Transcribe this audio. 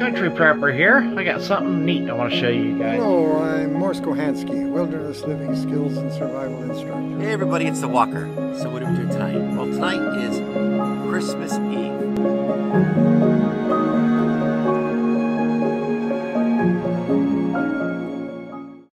Country Prepper here. I got something neat I want to show you guys. Hello, I'm Mors Kochanski, Wilderness Living Skills and Survival Instructor. Hey everybody, it's the Walker. So what are we doing tonight? Well, tonight is Christmas Eve.